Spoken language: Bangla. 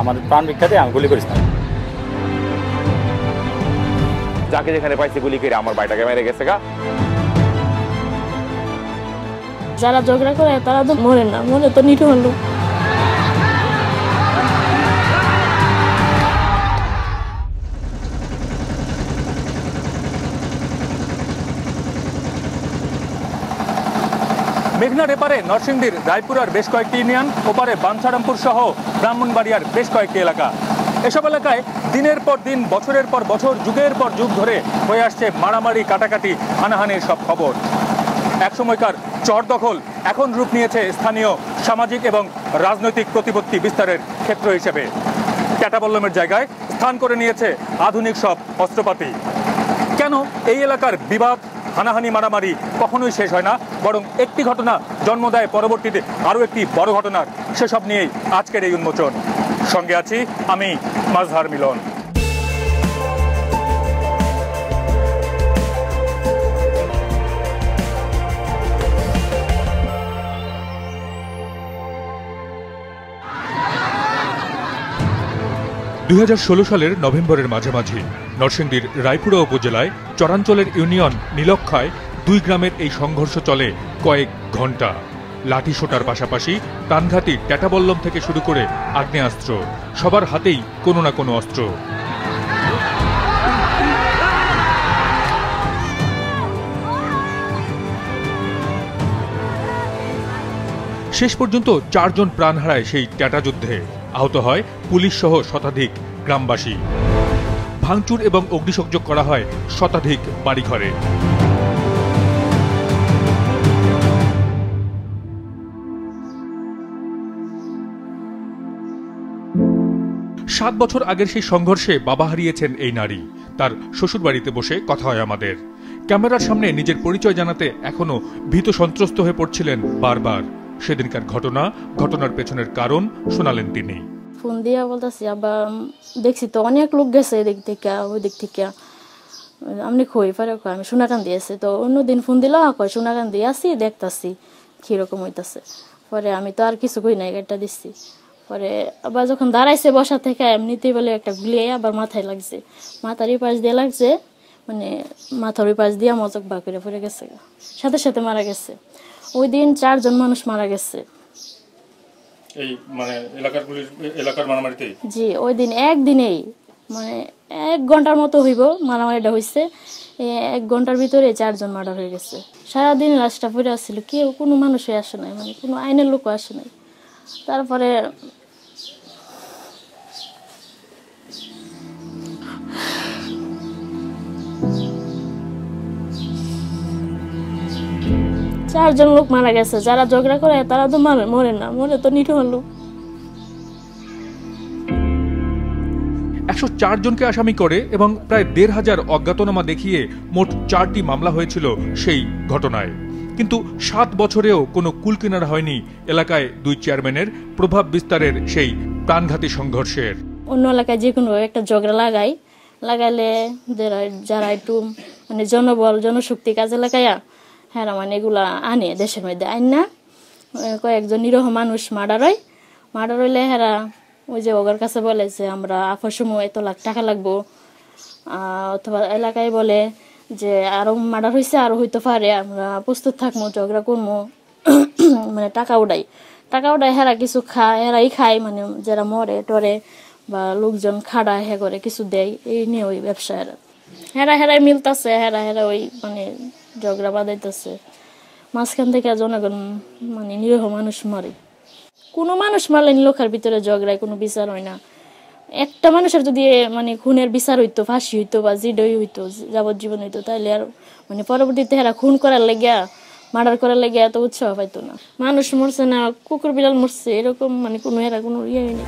আমাদের প্রাণ বিখ্যাতে আমি গুলি করেছিলাম। যাকে যেখানে পাইছে গুলি করে আমার বাড়িটাকে মেরে গেছে গা। যারা ঝগড়া করে তারা তো মরে না মরে তো নিরীহ লোক। মেঘনার এপারে নরসিংদীর রায়পুরার বেশ কয়েকটি ইউনিয়ন, ওপারে বাঞ্ছারামপুর সহ ব্রাহ্মণবাড়িয়ার বেশ কয়েকটি এলাকা। এসব এলাকায় দিনের পর দিন, বছরের পর বছর, যুগের পর যুগ ধরে হয়ে আসছে মারামারি, কাটাকাটি, হানাহানির সব খবর। একসময়কার চর দখল এখন রূপ নিয়েছে স্থানীয় সামাজিক এবং রাজনৈতিক প্রতিপত্তি বিস্তারের ক্ষেত্র হিসেবে। ক্যাটাবল্লমের জায়গায় স্থান করে নিয়েছে আধুনিক সব অস্ত্রপাতি। কেন এই এলাকার বিবাদ হানাহানি মারামারি কখনোই শেষ হয় না, বরং একটি ঘটনা জন্ম দেয় পরবর্তীতে আরও একটি বড় ঘটনার। সেসব নিয়েই আজকের এই উন্মোচন। সঙ্গে আছি আমি, মাজহার মিলন। দুই হাজার ষোলো সালের নভেম্বরের মাঝামাঝি, নরসিংদীর রায়পুরা উপজেলায় চরাঞ্চলের ইউনিয়ন নীলক্ষায় দুই গ্রামের এই সংঘর্ষ চলে কয়েক ঘণ্টা লাঠি সোটার পাশাপাশি প্রাণঘাতী ট্যাটাবল্লম থেকে শুরু করে আগ্নেয়াস্ত্র, সবার হাতেই কোনো না কোনো অস্ত্র। শেষ পর্যন্ত চারজন প্রাণ হারায় সেই ট্যাটা যুদ্ধে। আহত হয় পুলিশ সহ শতাধিক গ্রামবাসী। ভাঙচুর এবং অগ্নিসংযোগ করা হয় শতাধিক বাড়িঘরে। সাত বছর আগের সেই সংঘর্ষে বাবা হারিয়েছেন এই নারী। তার শ্বশুরবাড়িতে বসে কথা হয় আমাদের। ক্যামেরার সামনে নিজের পরিচয় জানাতে এখনও ভীত সন্ত্রস্ত হয়ে পড়ছিলেন বারবার। সেদিনকার ঘটনা, ঘটনার পেছনের কারণ শোনালেন তিনি। ফোন দিয়া বলতেছি আবার দেখছি তো অনেক লোক গেছে এদিক থেকে ওই দিক থেকে। আপনি খই পারে আমি সোনাকান দিয়েছি তো অন্যদিন ফোন দিল, কয় সোনাকান দিয়ে আসি দেখতাছি কীরকম হইতাছে। পরে আমি তো আর কিছু কই নাই গাড়িটা দিচ্ছি পরে আবার যখন দাঁড়াইছে বসা থেকে, এমনিতেই বলে একটা গুলিয়ে আবার মাথায় লাগছে। মাথার পাশ দিয়ে লাগছে মানে মাথার পাশ দিয়ে মজক বা করে পড়ে গেছে সাথে সাথে মারা গেছে। ওই দিন চারজন মানুষ মারা গেছে। এই মানে এলাকার এলাকার মারামারিতে? জি ওই দিন একদিনেই মানে এক ঘণ্টার মতো হইব মারামারিটা হয়েছে এক ঘণ্টার ভিতরে চারজন মার্ডার হয়ে গেছে। সারাদিন রাস্তা পড়ে আসছিল কেউ কোনো মানুষই আসে নাই মানে কোনো আইনের লোকও আসে নাই। তারপরে চারজন লোক মারা গেছে যারা ঝগড়া করে তারা তো মারে মরে না মরে তো নিরীহ লোক একশো জনকে আসামি করে এবং প্রায় দেড় হাজার অজ্ঞাতনামা দেখিয়ে মোট চারটি মামলা হয়েছিল সেই ঘটনায়। কিন্তু সাত বছরেও কোনো কুলকিনারা হয়নি এলাকায় দুই চেয়ারম্যানের প্রভাব বিস্তারের সেই প্রাণঘাতী সংঘর্ষের। অন্য এলাকায় যে কোনো একটা ঝগড়া লাগাই লাগাইলে যারা যারা একটু মানে জনবল জনশক্তি কাজে লাগাইয়া হ্যাঁ মানে এগুলা আনে দেশের মধ্যে, আইন না? কয়েকজন নিরহ মানুষ মার্ডার হয়। মার্ডার হইলে হেরা ওই যে ওগর কাছে বলে যে, আমরা আফার সময় এত লাখ টাকা লাগবো। অথবা এলাকায় বলে যে আরও মার্ডার হয়েছে আরও হইতে পারে, আমরা প্রস্তুত থাকব ঝগড়া করব মানে টাকা উড়াই। টাকা উড়াই, হেরা কিছু খায়, হেরাই খায় মানে যারা মরে, টরে বা লোকজন খাড়া হে করে কিছু দেয়, এই নিয়ে ওই ব্যবসা হেরা। হেরা হেরাই মিলতাছে, হেরা হেরা ওই মানে ঝগড়া বাঁধাইতেছে। মাঝখান থেকে জনগণ মানে নিরীহ মানুষ মরে। কোনো মানুষ মারলে লোকের ভিতরে ঝগড়ায় কোনো বিচার হয় না। একটা মানুষের যদি মানে খুনের বিচার হইতো, ফাঁসি হইতো বা জিডই হইতো, যাবজ্জীবন হইতো তাহলে আর মানে পরবর্তীতে হেরা খুন করার লেগিয়া, মার্ডার করার লেগে এত উৎসাহ পাইতো না। মানুষ মরছে না, কুকুর, বিড়াল মরছে, এরকম মানে কোনো, এরা কোনো ইয়ে হয়নি।